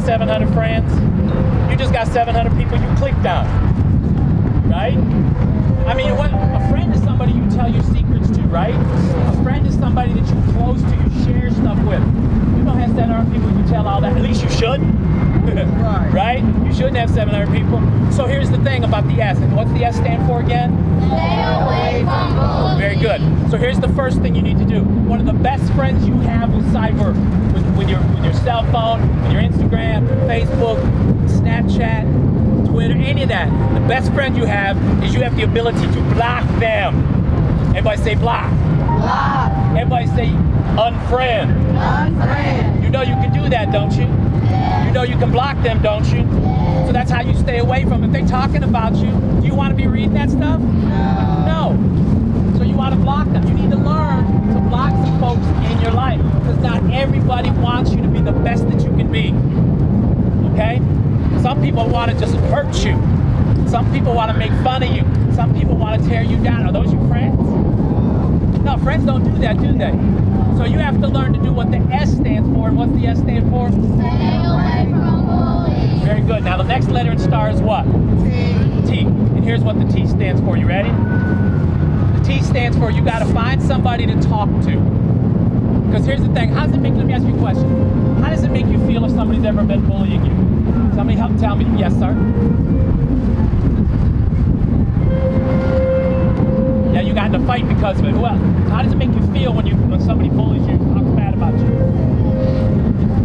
got 700 friends. You just got 700 people you clicked on. Right? I mean, what a friend is somebody you tell your secrets to, right? A friend is somebody that you're close to, you share stuff with. You don't have 700 people you tell all that. At least you should. Right. right? You shouldn't have 700 people. So here's the thing about the S. And what's the S stand for again? Stay away from bullies. Very good. So here's the first thing you need to do. One of the best friends you have with cyber, with, with your with your cell phone, with your Instagram, Facebook, Snapchat, Twitter, any of that. The best friend you have is you have the ability to block them. Everybody say block. Block. Everybody say unfriend. Unfriend. You know you can do that, don't you? You know you can block them, don't you? So that's how you stay away from them. If they talking about you, do you want to be reading that stuff? No. So you want to block them. You need to learn to block some folks in your life because not everybody wants you to be the best that you can be. Okay? Some people want to just hurt you. Some people want to make fun of you. Some people want to tear you down. Are those your friends? No, friends don't do that, do they? So you have to learn to do what the S stands for. And what's the S stand for? Stay away from bullies. Very good. Now the next letter in star is what? T. And here's what the T stands for. You ready? The T stands for you got to find somebody to talk to. Because here's the thing. How does it make? Let me ask you a question. How does it make you feel if somebody's ever been bullying you? Somebody help tell me. Yes, sir. Yeah, you got in a fight because of it. Well, how does it make you feel when you when somebody bullies you, and talks bad about you?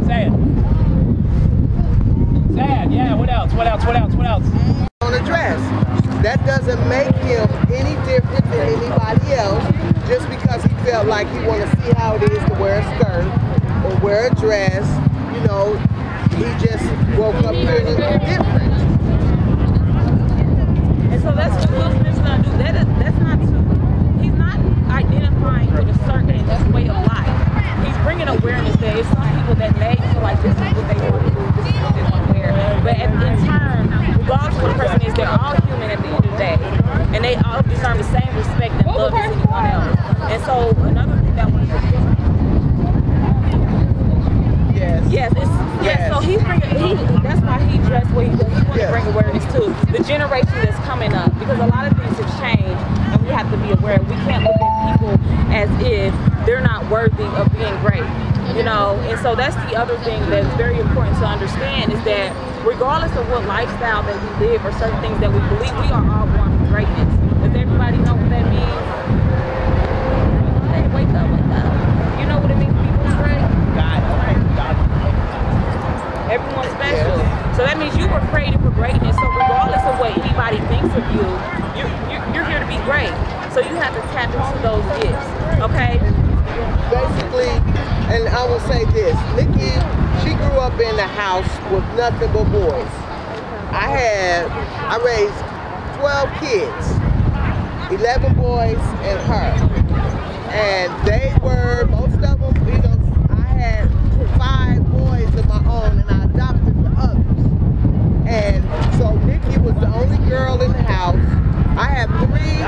Say it. Sad. Yeah. What else? What else? What else? What else? on a dress. That doesn't make him any different than anybody else just because he felt like he want to see how it is to wear a skirt or wear a dress. You know, he just woke up feeling different. And so that's what Will Smith's gonna do. That is, that's not too. He's not identifying with a certain way of life. He's bringing awareness that it's some people that may feel like this is what they want to do, this is what they want to wear. But at, in turn, regardless of what the person is, they're all human at the end of the day, and they all deserve the same respect and love as anyone else. And so another thing that was Yes. Yes, it's yes. So he's bringing. He, that's why he dressed what he does. He wants Yes. to bring awareness to the generation that's coming up because a lot of things have changed, we have to be aware. We can't look at people as if they're not worthy of being great. You know, and so that's the other thing that's very important to understand is that regardless of what lifestyle that we live or certain things that we believe, we are all born for greatness. Does everybody know what that means? Nothing but boys. I had, I raised 12 kids, 11 boys and her. And they were, most of them, you know, I had five boys of my own and I adopted the others. And so Nikki was the only girl in the house. I have three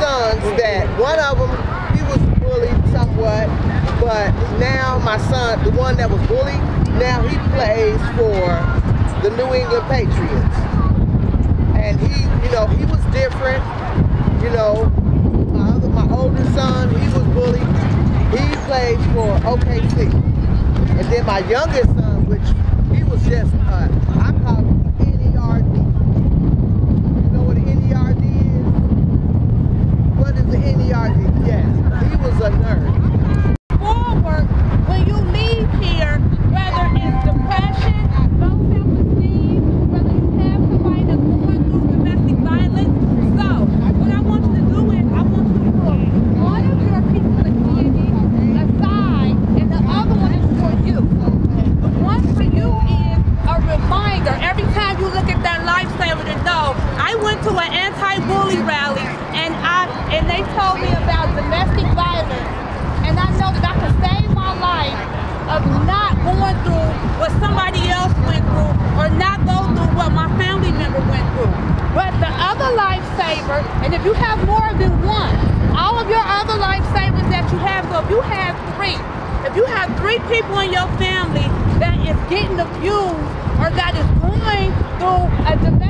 sons that one of them, he was bullied somewhat, but now my son, the one that was bullied, now he plays for the New England Patriots. And he, you know, he was different. You know, my other, my older son, he was bullied. He plays for OKC. And then my youngest son, which he was just, uh, So if you have three, if you have three people in your family that is getting abused or that is going through a domestic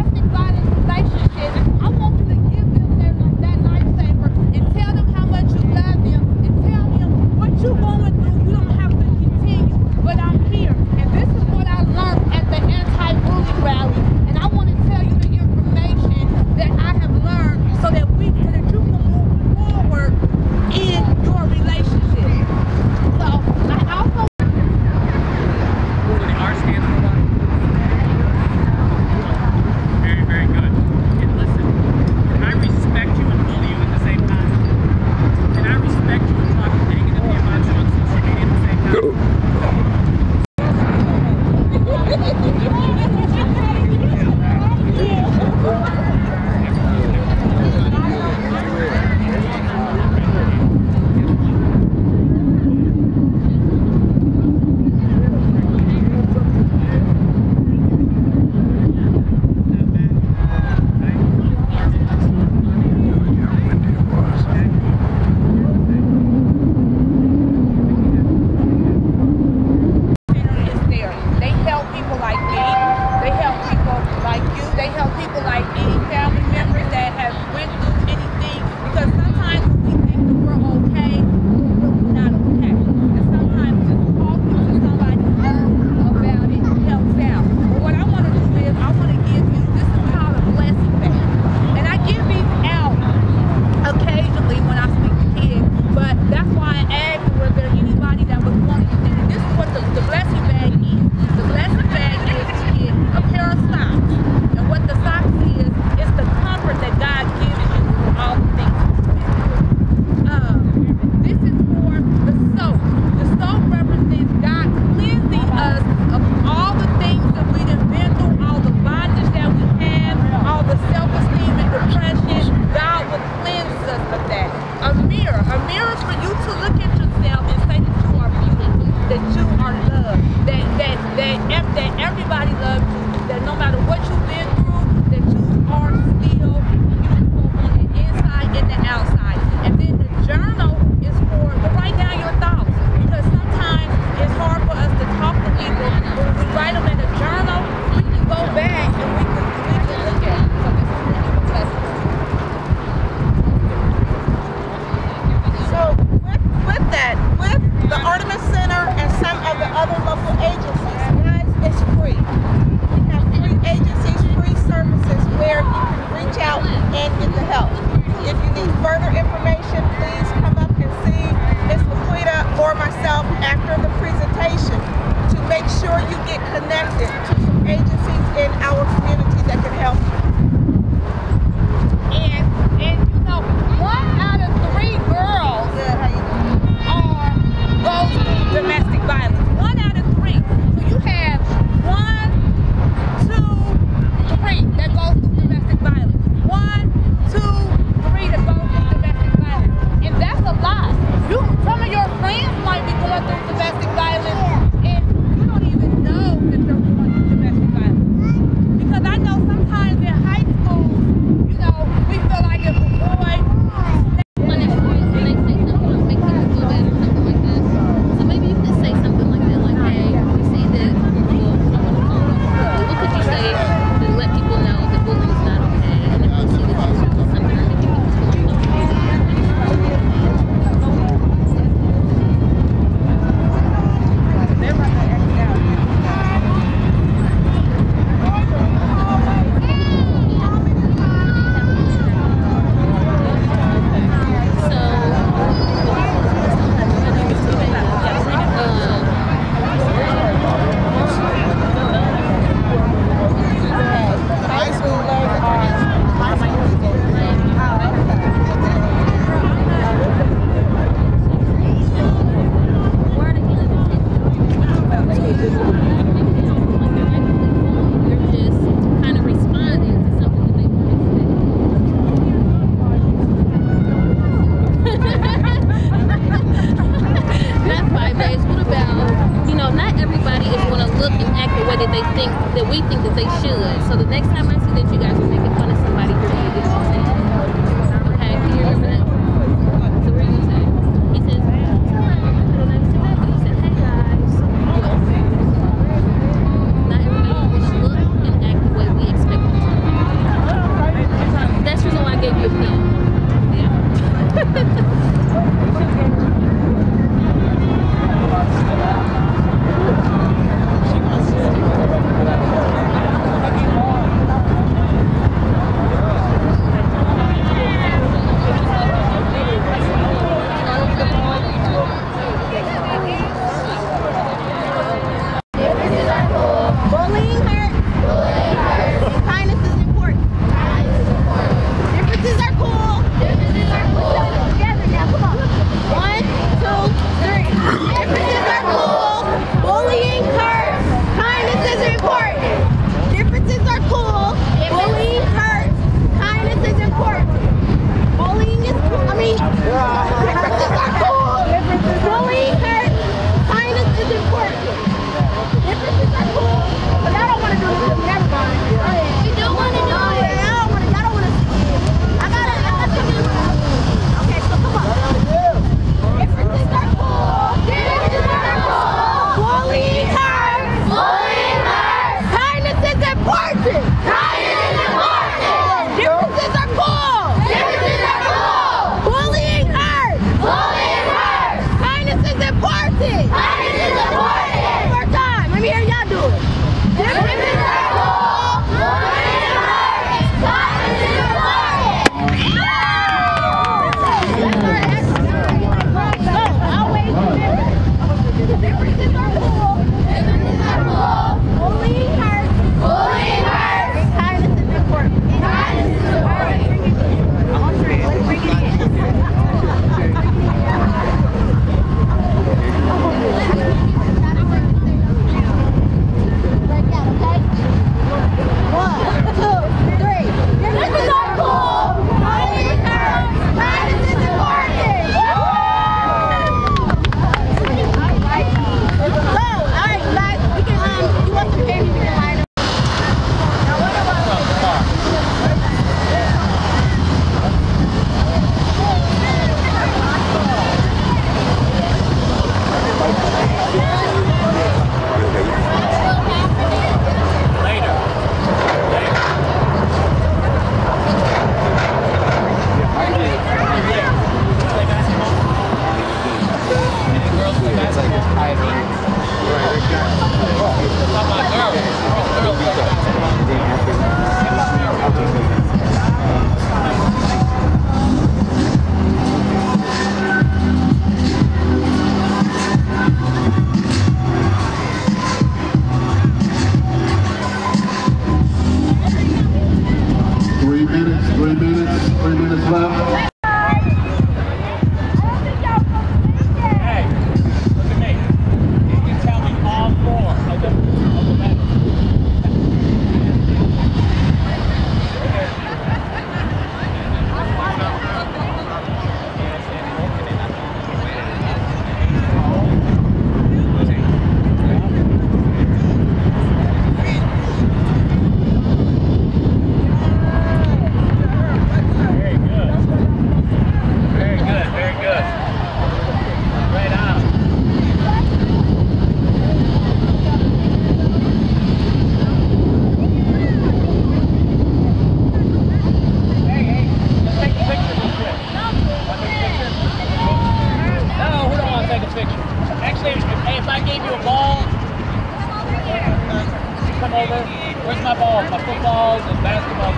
Where's my balls? My footballs and basketballs.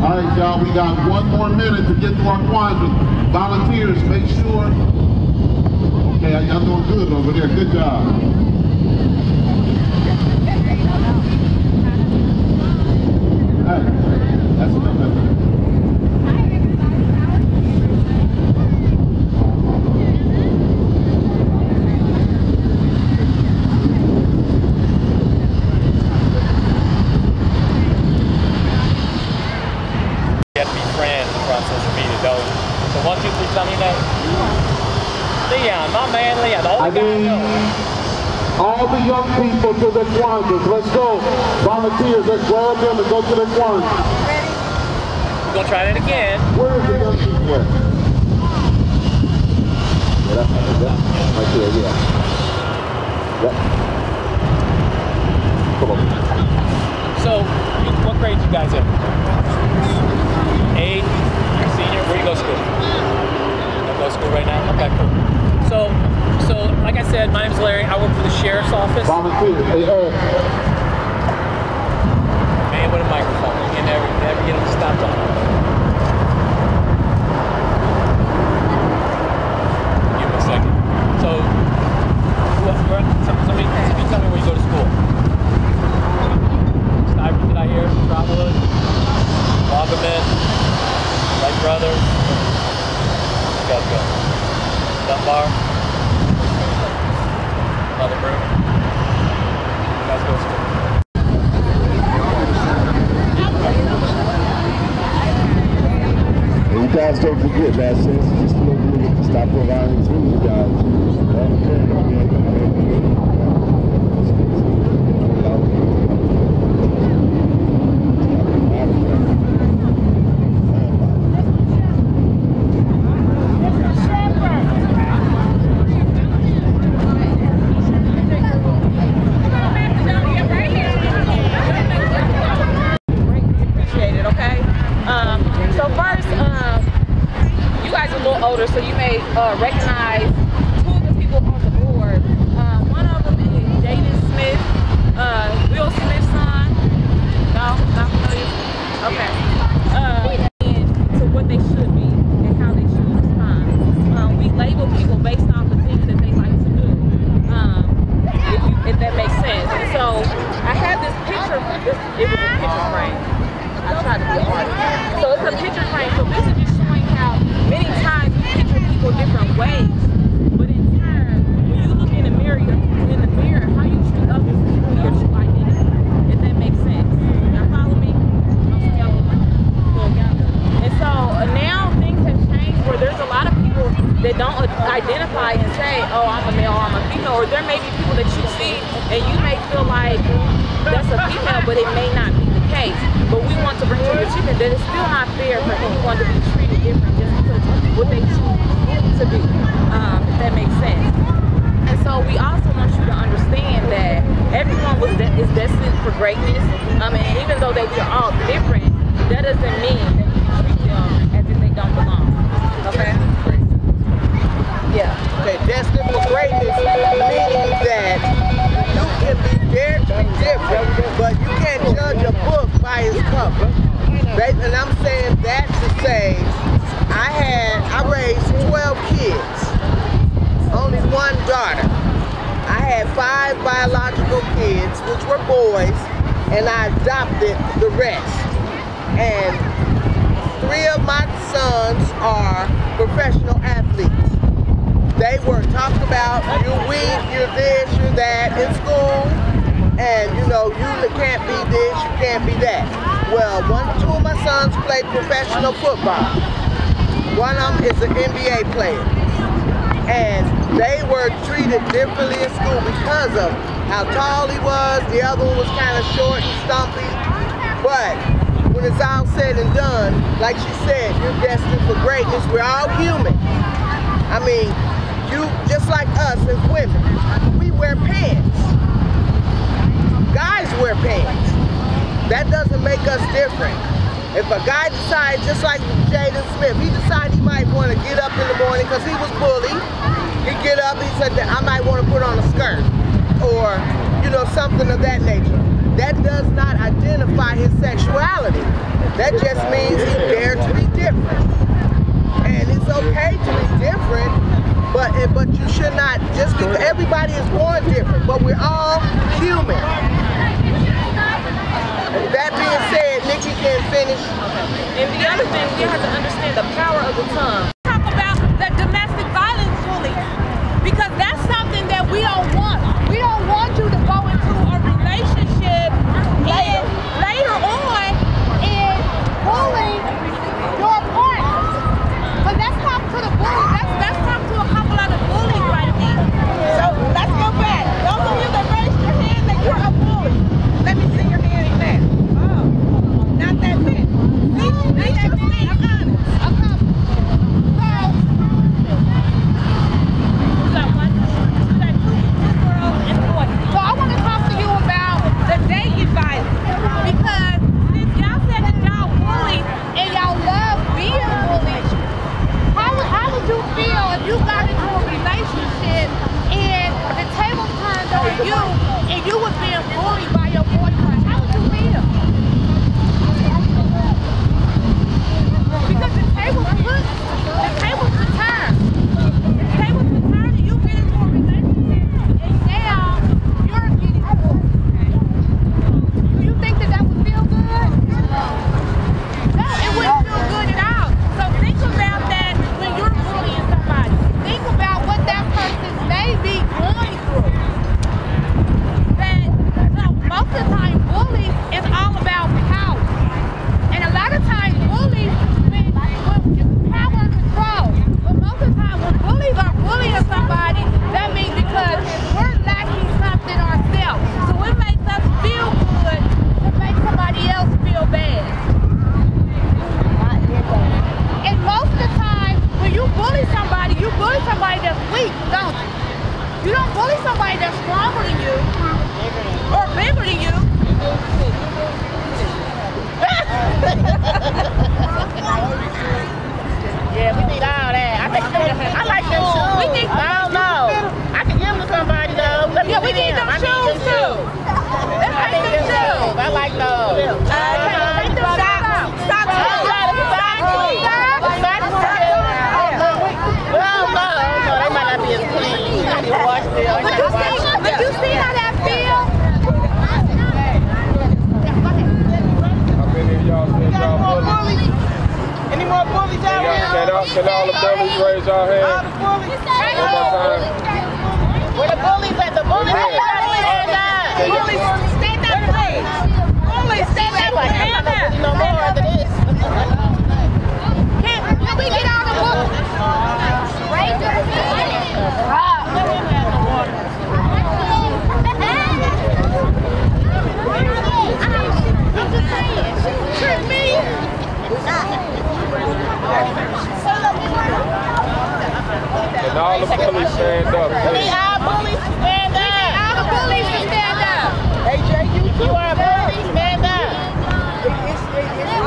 All right, y'all, we got one more minute to get to our quadrant. Volunteers, make sure. Y'all doing good over there. Good job. Hey, that's enough. effort. You have to be friends across social media, don't you? So one, two, three, tell me your name. Leon, my man Leon, the I only guy I need know. all the young people to the quadrants. Let's go. Volunteers, let's grab them and go to the quadrants. We're gonna try that again. Where is the young people at? Yeah, that's right. Yeah. There, yeah. Yep. Come on. So, what grade you guys in? Eight, senior. Where you go to school? To school right now. Okay, cool. So, so like I said, my name's Larry. I work for the sheriff's office. Volunteers, hey, Eric. Man with a microphone. You never, never get him to stop talking. Give me a second. So, who- where, somebody, somebody tell me where you go to school. Sniper, did I hear? Trotwood, Loggerman, Wright Brothers. You guys go. Dunbar. Mother Broom. You guys go to school. And you forget that since just a little bit to stop providing to you guys. older, so you may uh, recognize two of the people on the board. Uh, one of them is Jaden Smith, uh, Will Smith's son. No, not familiar. Okay. Uh, and to what they should be and how they should respond. Um, we label people based off the things that they like to do. Um, if, you, if that makes sense. And so I had this picture. This, it was a picture frame. I tried to be an artist. So it's a picture frame. So this is just showing how many times we picture people different ways. But in turn, when you look in the mirror, you're, in the mirror, how you treat others is really your true identity. If that makes sense. Y'all follow me? Most of y'all will go younger. And so uh, now things have changed where there's a lot of people that don't identify and say, oh, I'm a male or I'm a female. Or there may be people that you see and you may feel like that's a female, but it may not be the case. But we want to bring to your attention that it's still not fair for anyone to be treated different just because of what they choose to be, um, if that makes sense. And so we also want you to understand that everyone was de- is destined for greatness. Um, and even though that we're all different, that doesn't mean that you treat them as if they don't belong. Okay? Yeah. Okay, destined for greatness meaning that you can be very different, but you can't judge a book by its cover. And I'm saying that to say I had I raised 12 kids, only one daughter. I had five biological kids, which were boys, and I adopted the rest. And three of my sons are professional athletes. They were talked about, you're weak, you're this, you're that in school, and you know, you can't be this, you can't be that. Well, one, two of my sons played professional football. One of them is an NBA player. And they were treated differently in school because of how tall he was. The other one was kind of short and stumpy. But when it's all said and done, like she said, you're destined for greatness. We're all human. I mean, you just like us as women, we wear pants. Guys wear pants. That doesn't make us different. If a guy decides, just like Jaden Smith, he decided he might want to get up in the morning because he was bullied. He get up, he said that I might want to put on a skirt or, you know, something of that nature. That does not identify his sexuality. That just means he dared to be different. And it's okay to be different, but but you should not just because everybody is born different, but we're all human. That being said, Nikki can finish. And the other thing, we have to understand the power of the tongue. Can, y'all, can, can all the bullies raise your All the hand? bullies. One more time. Where the bullies at? The bullies Yeah. stand up. Can you- Bullies, stand up, please. Bullies, stand up. Like, I'm not gonna no more after this. Can, can we get all the bullies? Raise your I'm just saying, she tricked me. Can all the bullies stand up, We please? are bullies, stand up. We All the bullies to stand up. Hey, Jay, you, you are bullies, stand up.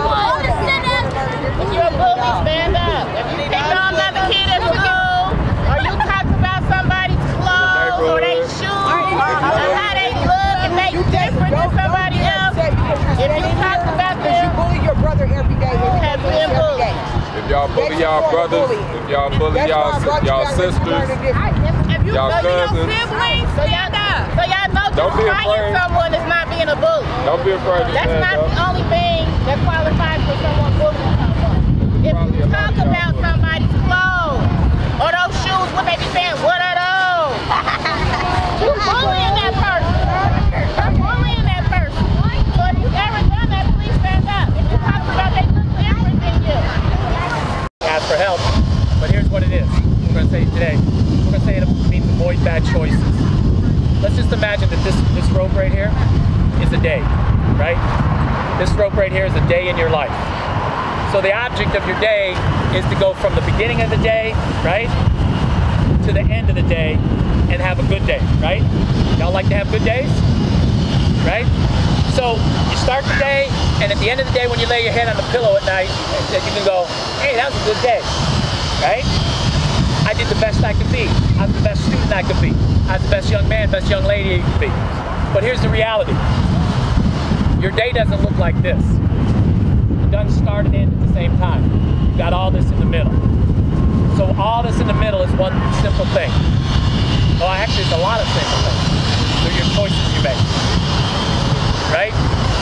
All to stand up. If you're a bully, stand up. If you pick on another kid at school, or you talk about somebody's clothes or their shoes, or how they look and they different than somebody else, if you talk about you them, bully your brother every day. you have been bullied. If y'all y'all brothers, if y'all bully y'all, si- y'all sisters, If you Y'all bully your cousins. siblings, so y'all so y'all know Don't be just fighting afraid. someone is not being a bully. don't be afraid That's stand not the only thing that qualifies for someone bullying someone. If you a lot talk y'all about somebody's clothes or those shoes, what they be saying, what are those? you bullying that person. You're bullying that person. So if you've ever done that, please stand up. If you talk about they look different than you. ask for help. But here's what it is. We're going to say today. We're to say it means avoid bad choices. Let's just imagine that this, this rope right here is a day, right? This rope right here is a day in your life. So the object of your day is to go from the beginning of the day, right, to the end of the day and have a good day, right? Y'all like to have good days? right? So you start the day, and at the end of the day, when you lay your head on the pillow at night, you can go, hey, that was a good day, right? I did the best I could be. I was the best student I could be. I was the best young man, best young lady you could be. But here's the reality. Your day doesn't look like this. It doesn't start and end at the same time. You got all this in the middle. So all this in the middle is one simple thing. Well, actually, it's a lot of simple things. They're your choices you make right?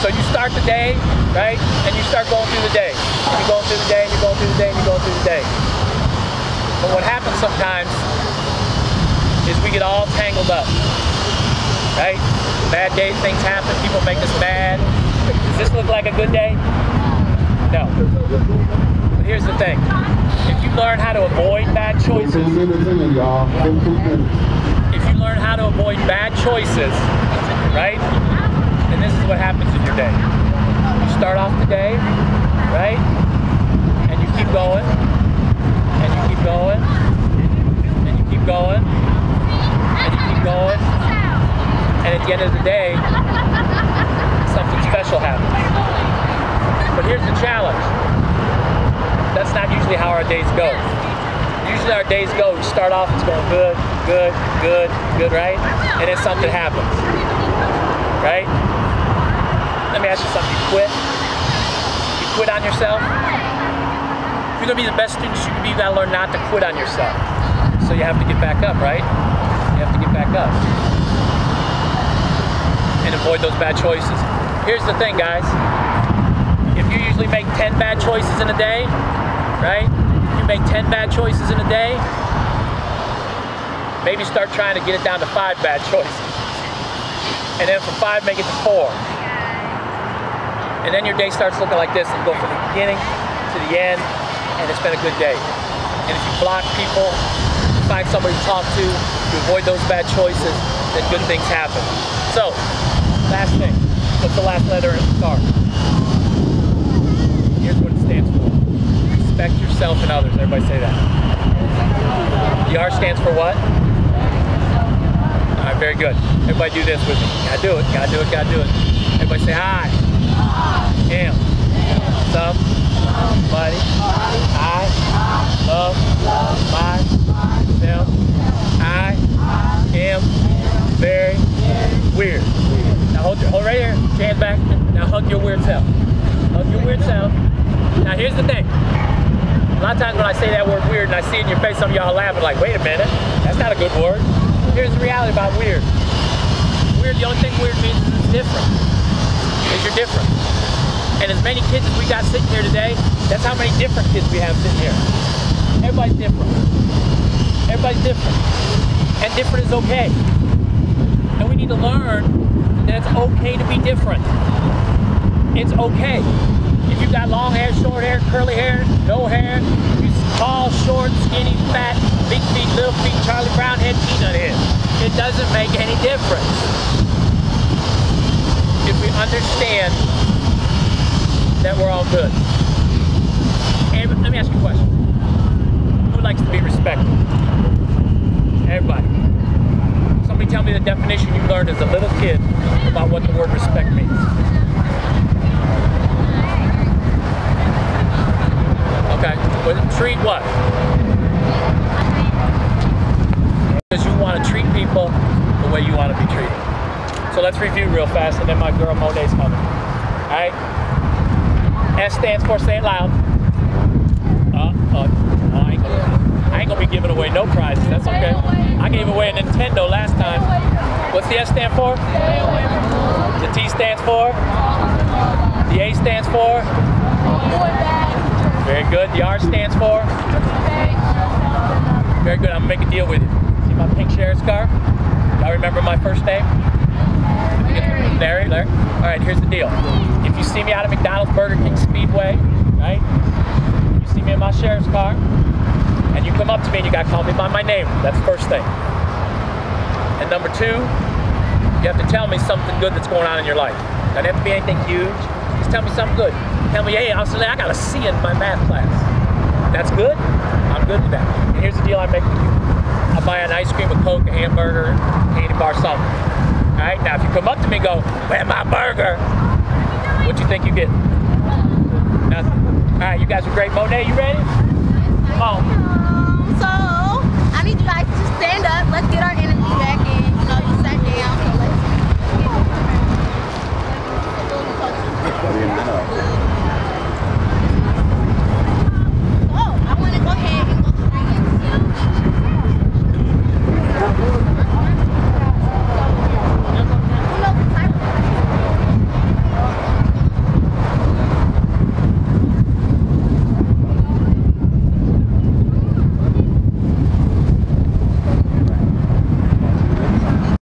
So you start the day, right? And you start going through the day. And you're going through the day, and you're going through the day, and you're going through the day. But what happens sometimes is we get all tangled up, right? Bad day, things happen, people make us mad. Does this look like a good day? No. But here's the thing. If you learn how to avoid bad choices, 15 minutes in, y'all. 15 minutes. if you learn how to avoid bad choices, right? And this is what happens in your day. You start off the day, right? And you keep going, keep going, and you keep going, and you keep going, and at the end of the day, something special happens. But here's the challenge. That's not usually how our days go. Usually our days go, we start off, it's going good, good, good, good, right? And then something happens, right? Let me ask you something. You quit? You quit on yourself? You're gonna be the best student you can be, you gotta learn not to quit on yourself. So you have to get back up, right? You have to get back up. And avoid those bad choices. Here's the thing, guys. If you usually make 10 bad choices in a day, right? If You make 10 bad choices in a day, maybe start trying to get it down to five bad choices. And then from five, make it to four. And then your day starts looking like this and go from the beginning to the end, and it's been a good day. And if you block people, find somebody to talk to, you avoid those bad choices, then good things happen. So, last thing. What's the last letter in the card? Here's what it stands for. Respect yourself and others. Everybody say that. The R stands for what? All right, very good. Everybody do this with me. Gotta do it, gotta do it, gotta do it. Everybody say hi. Hi. Am. Somebody. I love myself. I am very weird. Now hold, your, hold right here. Hands back. Now hug your weird self. Hug your weird self. Now here's the thing. A lot of times when I say that word weird and I see it in your face, some of y'all laughing like, wait a minute, that's not a good word. Here's the reality about weird. Weird, the only thing weird means is different. Is you're different. And as many kids as we got sitting here today, that's how many different kids we have sitting here. Everybody's different. Everybody's different. And different is okay. And we need to learn that it's okay to be different. It's okay. If you've got long hair, short hair, curly hair, no hair, you're tall, short, skinny, fat, big feet, little feet, Charlie Brown head, peanut head. It doesn't make any difference. If we understand that we're all good. And let me ask you a question. Who likes to be respected? Everybody. Somebody tell me the definition you learned as a little kid about what the word respect means. Okay. Well, treat what? Because you want to treat people the way you want to be treated. So let's review real fast, and then my girl Monet's coming. All right. S stands for say it loud. Uh, uh, I, ain't gonna, I ain't gonna be giving away no prizes. That's okay. I gave away a Nintendo last time. What's the S stand for? The T stands for? The A stands for? Very good. The R stands for? Very good. I'm gonna make a deal with you. See my pink sheriff's car? Y'all remember my first name? Larry, Larry. All right, here's the deal. If you see me out of McDonald's, Burger King, Speedway, right? You see me in my sheriff's car, and you come up to me and you got to call me by my name. That's the first thing. And number two, you have to tell me something good that's going on in your life. Doesn't have to be anything huge. Just tell me something good. Tell me, hey, say, I got a C in my math class. That's good. I'm good with that. And here's the deal I make with you. I buy an ice cream, a Coke, a hamburger, candy bar, something. All right, now if you come up to me and go, where's my burger? What you think you get? Nothing. All right, you guys are great. Monet, you ready? Come on. So I need you guys to stand up. Let's get our energy back in. You know, you sat down, so let's get it. Oh, I want to go ahead and go straight into